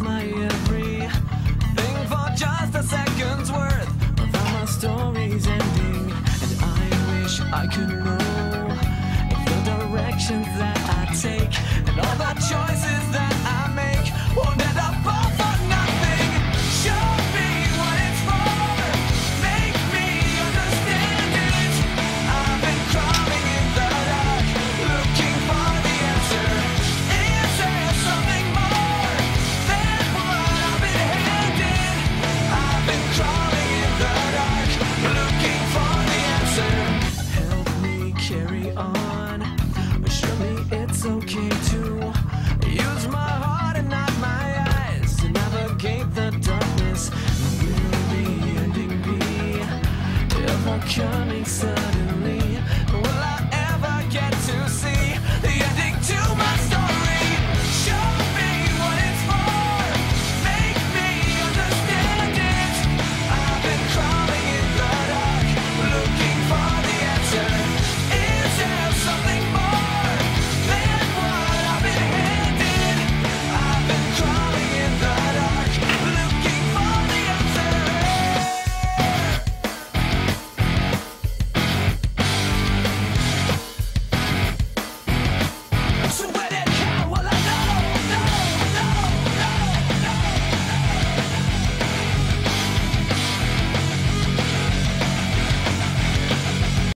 my coming sun.